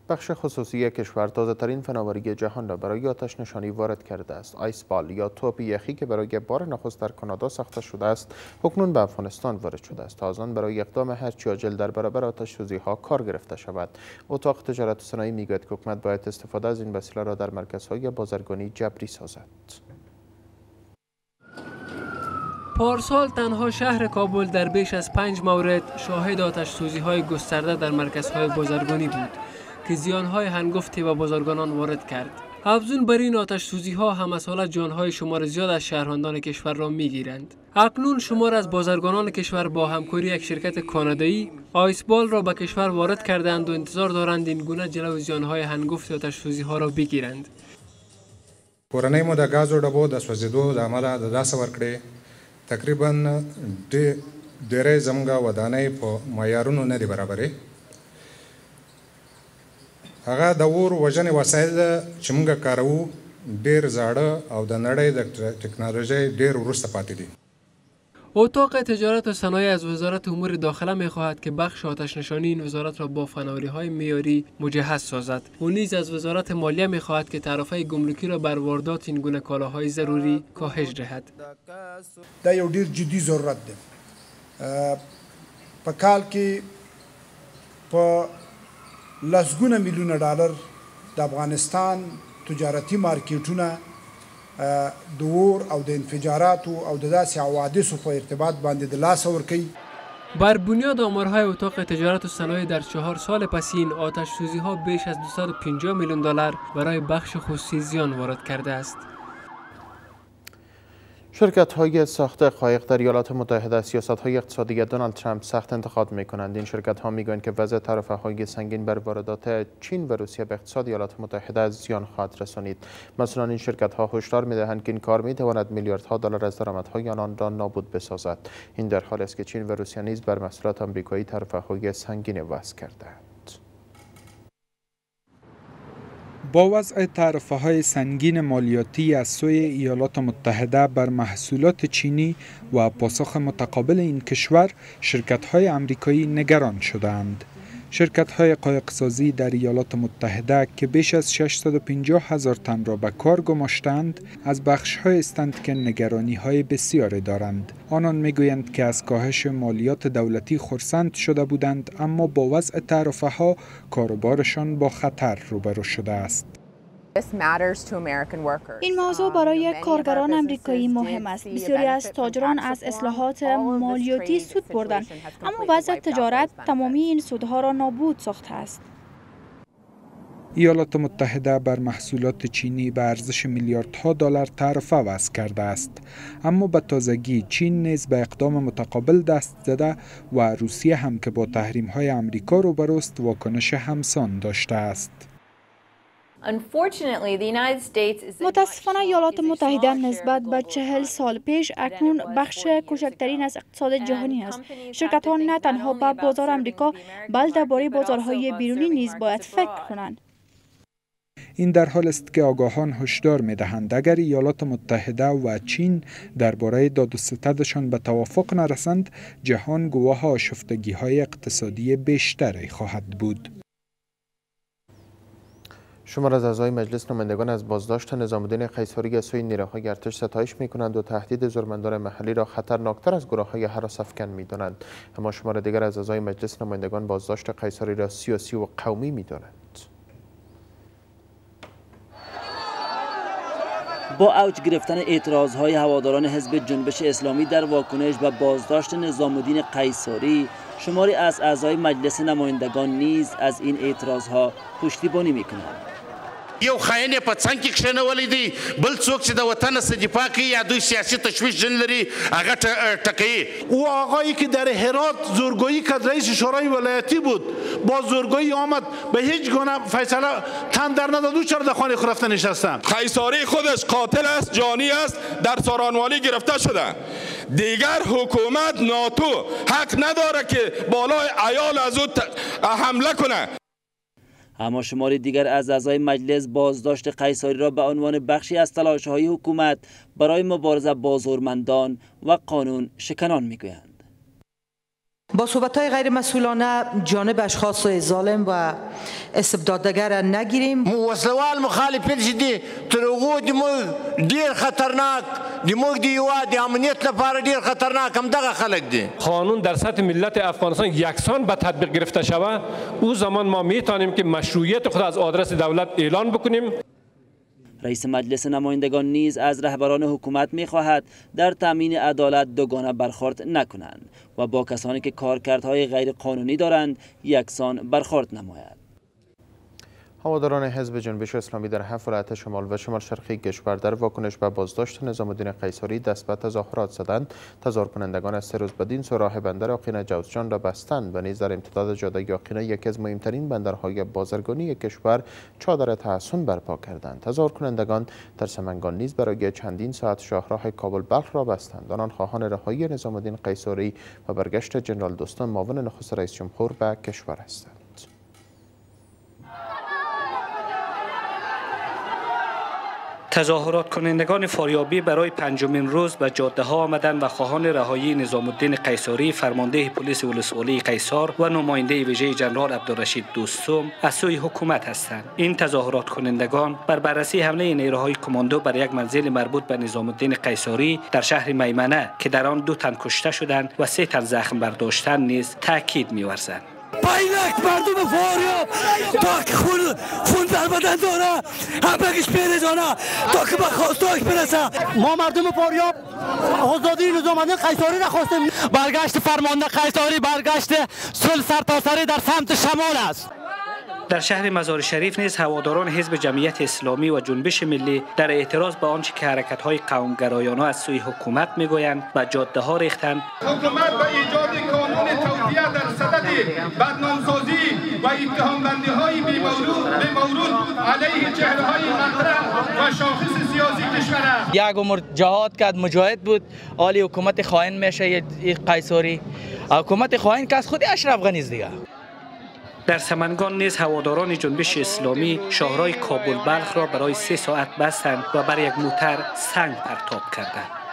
بخش خصوصی کشور تازه ترین فناوری جهان را برای آتش نشانی وارد کرده است. آیس بال یا توپ یخی که برای بار نخست در کانادا ساخته شده است اکنون به افغانستان وارد شده است. تازان برای اقدام هرچی عاجل در برابر آتش سوزی ها کار گرفته شود. اتاق تجارت صنایع می‌گوید که حکومت باید استفاده از این وسیله را در مرکزهای بازرگانی جبری سازد. پارسال تنها شهر کابل در بیش از پنج مورد شاهد آتش سوزی های گسترده در مرکزهای بازرگانی بود. که زیانهای هنگفتی و بازرگانان وارد کرد. افزون بر این آتش سوزی ها هم مسئله جانهای شمار زیاد از شهروندان کشور را می گیرند. اکنون شمار از بازرگانان کشور با همکاری یک شرکت کانادایی آیسبال را به کشور وارد کردند و انتظار دارند این گونه جلو زیانهای هنگفت آتش سوزی ها را بگیرند. کورنۍ مو د غازو ډبو د سوځېدو د امله د داسې ورکړې تقریبا ډېرې زموږ ودانۍ په معیارونو نه دي برابرې هغه د اور وژنې وسایل چې موږ کاروو. ډیر زاړه او د نړۍ د تکنولوژی ډیر وروسته پاتې دي. اتاق تجارت و صنایع از وزارت امور داخله می خواهد که بخش آتش نشانی این وزارت را با فناوری های میاری مجهز سازد. و نیز از وزارت مالیه می خواهد که طرفه گمرکی را بر واردات این گونه کالاهای ضروری کاهش دهد. دا یو ډیر جدي ضرورت دی. په کال کې په لسګونه میلیونه ډالر د افغانستان تجارتي مارکیټونه د اور او د انفجاراتو او د داسې حوادثو په ارتباط باندې د لاس ورکوي بر بنیاد آمارهای اتاق تجارت و صنایع در چهار سال پسین آتش سوزی ها بیش از 250 میلیون دلار برای بخش خصوصی زیان وارد کرده است. شرکت های ساخت قایق در ایالات متحده سیاست های اقتصادی دونالد ترامپ سخت انتقاد می کنند این شرکت ها می که وضع طرفه های سنگین بر واردات چین و روسیه به اقتصاد ایالات متحده زیان خواهد رسانید. مثلا این شرکت ها هشدار می دهند که این کار می تواند میلیاردها دلار از درآمدهای آنان را نابود بسازد. این در حالی است که چین و روسیه نیز بر محصولات آمریکایی طرفه های سنگین وضع کردند با وضع تعرفه های سنگین مالیاتی از سوی ایالات متحده بر محصولات چینی و پاسخ متقابل این کشور شرکت های امریکایی نگران شدند. شرکت های قایقسازی در ایالات متحده که بیش از 650 هزار تن را به کار گماشتند از بخش های استند که نگرانی های بسیاری دارند. آنان می‌گویند که از کاهش مالیات دولتی خرسند شده بودند اما با وضع تعرفه ها کاروبارشان با خطر روبرو شده است. این موضوع برای کارگران امریکایی مهم است. بسیاری از تاجران از اصلاحات مالیاتی سود بردند، اما وضع تجارت تمامی این سودها را نابود ساخته است. ایالات متحده بر محصولات چینی به ارزش میلیاردها دلار تعرفه وضع کرده است. اما به تازگی چین نیز به اقدام متقابل دست زده و روسیه هم که با تحریم های امریکا روبروست واکنش همسان داشته است. متاسفانه ایالات متحده نسبت به چهل سال پیش اکنون بخش کوچکترین از اقتصاد جهانی است. شرکت ها نه تنها به بازار امریکا بلکه درباره بازارهای بیرونی نیز باید فکر کنند. این در حال است که آگاهان هشدار می دهند اگر ایالات متحده و چین درباره داد و ستدشان به توافق نرسند جهان گواه آشفتگی های اقتصادی بیشتری خواهد بود. شمار از اعضای مجلس نمایندگان از بازداشت نظام الدین قیصری از سوی نیروهای ارتش ستایش می کنند و تهدید زورمندان محلی را خطرناکتر از گروه های حراس افکن می دانند اما شمار دیگر از اعضای مجلس نمایندگان بازداشت قیصری را سیاسی و قومی می دانند با اوج گرفتن اعتراض های هواداران حزب جنبش اسلامی در واکنش به بازداشت نظام الدین قیصری شماری از اعضای مجلس نمایندگان نیز از این اعتراض ها پشتیبانی می کنند یو خاين په څنګ کې کښېنولی دی. بل څوک چې د وطن څخه دفاع کوي یا دوی سیاسي تشویش جن لري هغه ټکوي. او آقایی که در هرات زورگویی کرد رئیس شورای ولایتی بود. با زورگویی آمد. به هیچ گونه فیصله تن در نداد او چرا در خانه خود رفته نشستن؟ قیصاری خودش قاتل است جانی است در سارانوالی گرفته شده. دیگر حکومت ناتو. حق نداره که بالای عیال از او حمله کنه. اما شماری دیگر از اعضای مجلس بازداشت قیصاری را به عنوان بخشی از تلاش های حکومت برای مبارزه با زورمندان و قانون شکنان می‌گویند. با صحبت های غیر مسئولانه جانب اشخاص ظالم و استبدادگر نگیریم. وسلوال مخالفین شدی تر دیر خطرناک د موږ دی هیواد د امنیت لپاره ډیر خطرناک هم دغه خلک دي قانون در سطح ملت افغانستان یکسان به تطبیق گرفته شود او زمان ما می‌تونیم که مشروعیت خود از آدرس دولت اعلان بکنیم. رئیس مجلس نمایندگان نیز از رهبران حکومت می‌خواهد در تامین عدالت دوگانه برخورد نکنند و با کسانی که کارکردهای غیر قانونی دارند یکسان برخورد نماید. هواداران حزب جنبش اسلامی در هفت ولایت شمال و شمال شرقی کشور در واکنش به بازداشت نظام الدین قیصری دست به تظاهرات زدند. تظاهر کنندگان از سه روز بدین سو راه بندر آقینه جوزجان را بستند. و نیز در امتداد جاده آقینه یکی از مهمترین بندرهای بازرگانی کشور چادر تحسن برپا کردند. تظاهر کنندگان در سمنگان نیز برای چندین ساعت شاهراه کابل بلخ را بستند. آنان خواهان رهایی نظام الدین قیصری و برگشت جنرال دوستان معاون نخست رئیس جمهور به کشور هستند. تظاهرات کنندگان فاریابی برای پنجمین روز به جاده ها آمدند و خواهان رهایی نظام الدین قیصری فرمانده پلیس ولسوالی قیصار و نماینده ویژه جنرال عبدالرشید دوستم از سوی حکومت هستند. این تظاهرات کنندگان بر بررسی حمله نیروهای کماندو بر یک منزل مربوط به نظام الدین قیصری در شهر میمنه که در آن دو تن کشته شدند و سه تن زخم برداشتن نیز تاکید می‌ورزند. بینک مردم فاریاب. تا که خون خون در بدن داره همه پیره داره تا که به برسه. ما مردم فاریاب آزادی نظام قیصاری نخواستیم. برگشت فرمانده قیصاری برگشت سل سرتاسری در سمت شمال است. در شهر مزار شریف نیز هواداران حزب جمعیت اسلامی و جنبش ملی در اعتراض به آنچه که حرکت های قومگرایانه از سوی حکومت می‌گویند به جاده ها ریختند. حکومت به ایجاد توزیع در صدد بدنامسازی و اتهام بندی های بی مورود علیه چهره های مطرح و شاخص سیاسی کشور یک عمر جهاد کرد مجاهد بود. عالی حکومت خائن میشه قیصری حکومت خائن که از خود اشرف غنی دیگه. در سمنگان نیز هواداران جنبش اسلامی شاهرای کابل بلخ را برای سه ساعت بستند و بر یک موتر سنگ پرتاب کردند.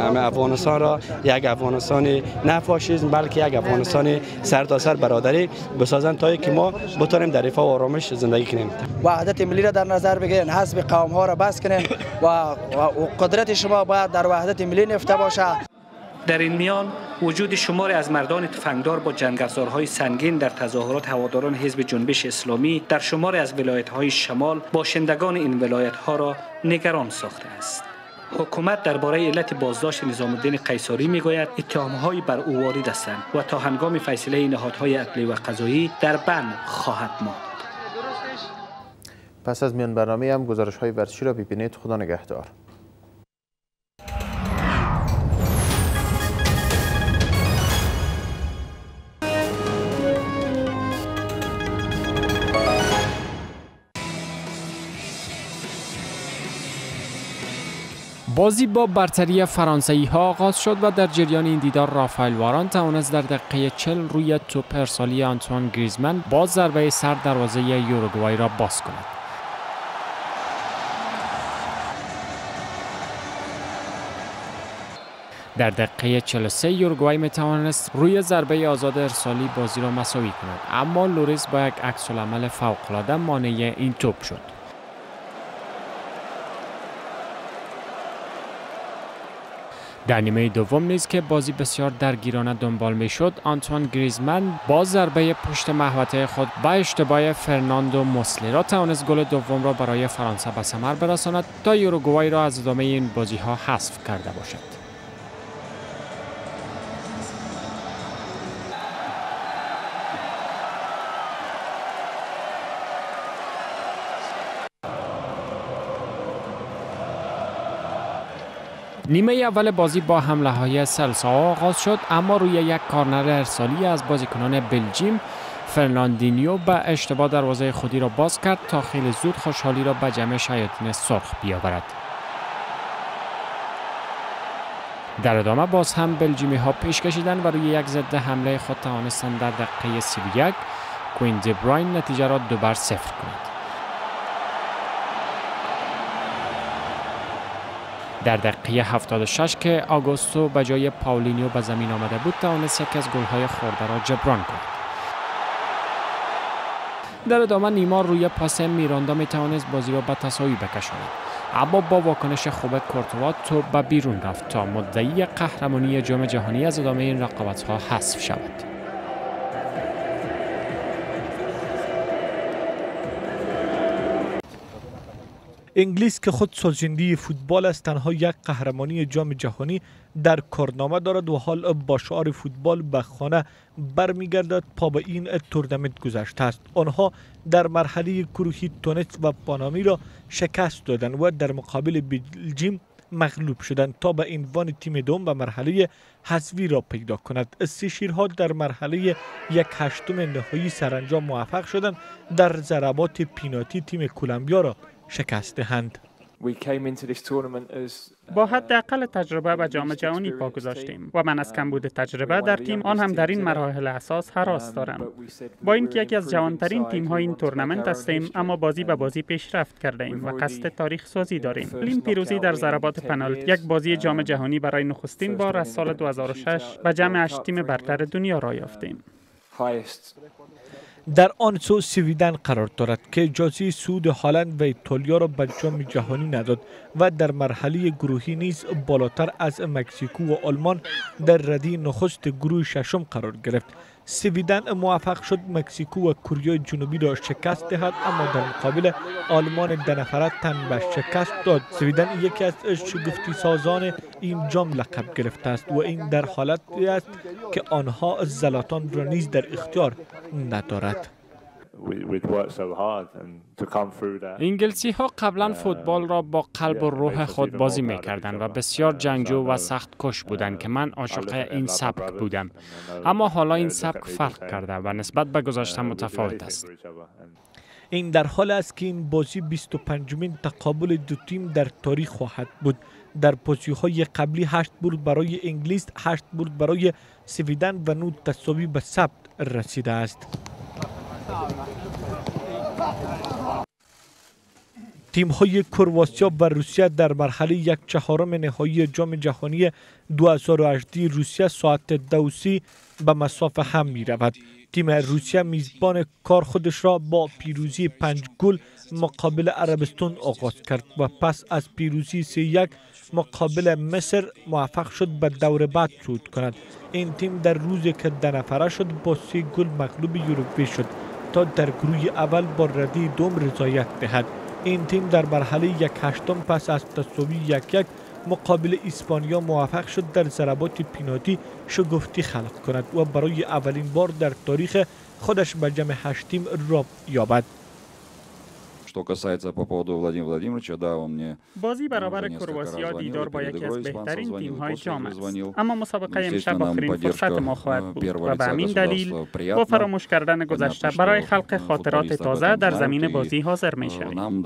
همه افغانستان را یک افغانستان نه فاشیسم بلکه یک افغانستان سرتاسر سر برادری بسازند تا که ما بتونیم در رفاه و آرامش زندگی کنیم. وحدت ملی را در نظر بگیرین حزب قوم ها را بس کنین و, قدرت شما باید در وحدت ملی نفته باشه. در این میان وجود شماری از مردان تفنگدار با جنگافزارهای سنگین در تظاهرات هواداران حزب جنبش اسلامی در شماری از های شمال باشندگان این ها را نگران ساخته است. حکومت درباره علت بازداشت نظام الدین قیصری می‌گوید اتهامهایی بر او وارد هستند و تا هنگام فیصله نهادهای عدلی و قضایی در بند خواهد ماند. پس از میان برنامه هم گزارش های ورزشی را ببینید. خدا نگهدار. بازی با برتری فرانسوی ها آغاز شد و در جریان این دیدار رافائل واران توانست در دقیقه 40 روی توپ ارسالی آنتوان گریزمن با ضربه سر دروازه یوروگوای را باز کند. در دقیقه 43 یوروگوای می توانست روی ضربه آزاد ارسالی بازی را مساوی کند اما لوریس با یک عکس العمل فوق العاده مانع این توپ شد. در نیمه دوم نیز که بازی بسیار درگیرانه دنبال می شد آنتوان گریزمن با ضربه پشت محوطه خود با اشتباه فرناندو را توانست گل دوم را برای فرانسه به ثمر برساند تا یوروگوای را از ادامه این بازی ها حذف کرده باشد. نیمه اول بازی با حمله های سلسا آغاز شد اما روی یک کارنر ارسالی از بازیکنان بلژیم فرناندینیو به اشتباه دروازه خودی را باز کرد تا خیلی زود خوشحالی را به جمع شیاطین سرخ بیاورد. در ادامه باز هم بلژیمی ها پیش کشیدن و روی یک ضد حمله خود توانستند در دقیقه 31 کوین دبراین نتیجه را دوبار صفر کند. در دقیقه 76 که آگوستو به جای پاولینیو به زمین آمده بود توانست یکی از گلهای خورده را جبران کند. در ادامه نیمار روی پاس میراندا می توانست بازی را به تساوی بکشاند. اما با واکنش خوب کورتوا تو به بیرون رفت تا مدعی قهرمانی جام جهانی از ادامه این رقابت ها حذف شود. انگلیس که خود سازنده فوتبال است تنها یک قهرمانی جام جهانی در کارنامه دارد و حال با شعار فوتبال به خانه برمیگردد پا به این تورنمنت گذشته است. آنها در مرحله کروهی تونس و پانامی را شکست دادند و در مقابل بلژیم مغلوب شدند تا به عنوان تیم دوم به مرحله حذفی را پیدا کند. سه شیرها در مرحله یک هشتم نهایی سرانجام موفق شدند. در ضربات پیناتی تیم کولمبیا را شکست دهند. با حداقل تجربه به جام جهانی پا گذاشتیم. و من از کمبود تجربه در تیم آن هم در این مراحل اساس حراس دارم. با اینکه یکی از جوانترین تیم های این تورنمنت هستیم اما بازی به بازی پیشرفت کرده ایم و قصد تاریخ سازی داریم. این پیروزی در ضربات پنالتی یک بازی جام جهانی برای نخستین بار از سال 2006 به جمع هشت تیم برتر دنیا را یافتیم. در آن سو سویدن قرار دارد که اجازه سود هالند و ایتالیا را به جام جهانی نداد و در مرحله گروهی نیز بالاتر از مکزیکو و آلمان در ردی نخست گروه ششم قرار گرفت. سویدن موفق شد مکزیکو و کره جنوبی را شکست دهد اما در مقابل آلمان دنفره تن به شکست داد. سویدن یکی از شگفتی سازان این جام لقب گرفته است و این در حالتی است که آنها زلاتان را نیز در اختیار ندارد. انگلیسی ها قبلا فوتبال را با قلب و روح خود بازی می کردند و بسیار جنگجو و سخت کش بودند که من عاشق این سبک بودم. اما حالا این سبک فرق کرده و نسبت به گذاشته متفاوت است. این در حال است که این بازی 25 مین تقابل دو تیم در تاریخ خواهد بود. در پوزیو های قبلی 8 برد برای انگلیس 8 برد برای سویدن و نود تساوی به ثبت رسیده است. تیم های کرواسیا و روسیه در مرحله یک چهارم نهایی جام جهانی 2018 روسیه ساعت دوسی به مسافه هم می رود. تیم روسیه میزبان کار خودش را با پیروزی پنج گل مقابل عربستان آغاز کرد و پس از پیروزی سی یک مقابل مصر موفق شد به دور بعد صعود کند این تیم در روزی که دنفره شد با سی گل مغلوب یوروگوی شد تا در گروه اول با ردی دوم رضایت دهد. این تیم در مرحله یک هشتم پس از تساوی یک یک مقابل اسپانیا موفق شد در ضربات پیناتی شگفتی خلق کند و برای اولین بار در تاریخ خودش به جمع هشتیم را یابد. بازی برابر کرواسیا دیدار با یکی از بهترین تیم های جام است اما مسابقه امشب آخرین فرصت ما خواهد بود و به همین دلیل با فراموش کردن گذشته برای خلق خاطرات تازه در زمین بازی حاضر می شویم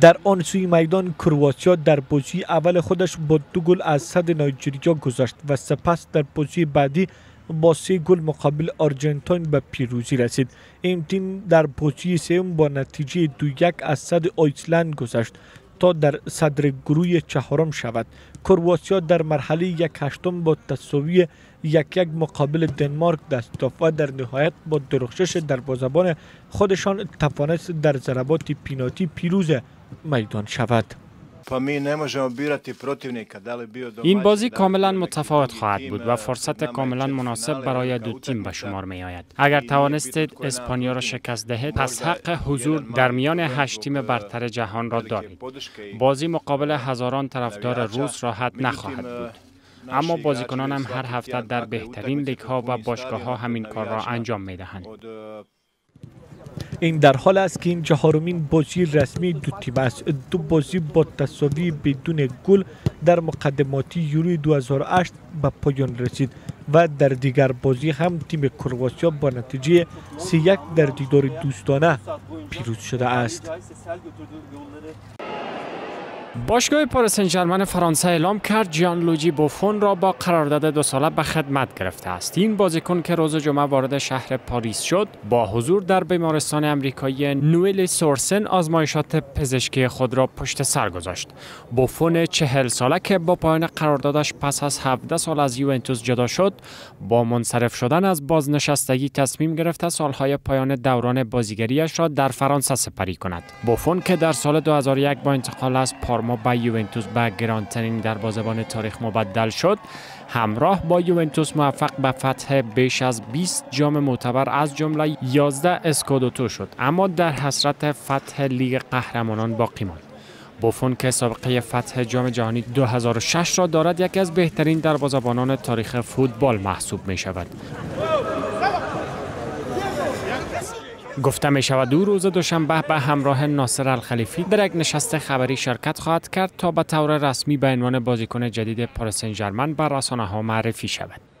در آن سوی میدان کرواتیا در بازی اول خودش با دو گل از صد نایجریا گذاشت و سپس در بازی بعدی با سه گل مقابل آرژانتین به پیروزی رسید. این تیم در بازی سوم با نتیجه دو یک از صد آیسلند گذشت تا در صدر گروه چهارم شود. کرواتیا در مرحله یک هشتم با تساوی یک یک مقابل دنمارک دست و در نهایت با درخشش در بازبان خودشان توانست در ضربات پیناتی پیروز میدان شود. این بازی کاملا متفاوت خواهد بود و فرصت کاملا مناسب برای دو تیم به شمار می آید. اگر توانستید اسپانیا را شکست دهید پس حق حضور در میان هشت تیم برتر جهان را دارید. بازی مقابل هزاران طرفدار روس راحت نخواهد بود. اما بازیکنان هم هر هفته در بهترین لیگ ها و باشگاه ها همین کار را انجام می دهند. این در حال است که این چهارمین بازی رسمی دو تیم است. دو بازی با تساوی بدون گل در مقدماتی یوروی 2008 به پایان رسید و در دیگر بازی هم تیم کرواتیا با نتیجه 3 یک در دیدار دوستانه پیروز شده است. باشگاه پاریس سن فرانسه اعلام کرد جان لوجی بوفون را با قرارداد دو ساله به خدمت گرفته است. این بازیکن که روز جمعه وارد شهر پاریس شد با حضور در بیمارستان امریکایی نویل سورسن آزمایشات پزشکی خود را پشت سر گذاشت. بوفون چهل ساله که با پایان قراردادش پس از 17 سال از یوونتوس جدا شد با منصرف شدن از بازنشستگی تصمیم گرفته سالهای پایان دوران بازیگریش را در فرانسه سپری کند. بوفون که در سال 2001 با انتقال از پارما به یوونتوس به گرانترین در بازبان تاریخ مبدل شد. همراه با یوونتوس موفق به فتح بیش از 20 جام معتبر از جمله 11 اسکودوتو شد اما در حسرت فتح لیگ قهرمانان باقی ماند. بوفون که سابقه فتح جام جهانی 2006 را دارد یکی از بهترین دروازه‌بانان تاریخ فوتبال محسوب می شود گفته می شود دو روز دوشنبه به همراه ناصر الخلیفی در یک نشست خبری شرکت خواهد کرد تا به طور رسمی به عنوان بازیکن جدید پاریس سن به رسانه ها معرفی شود.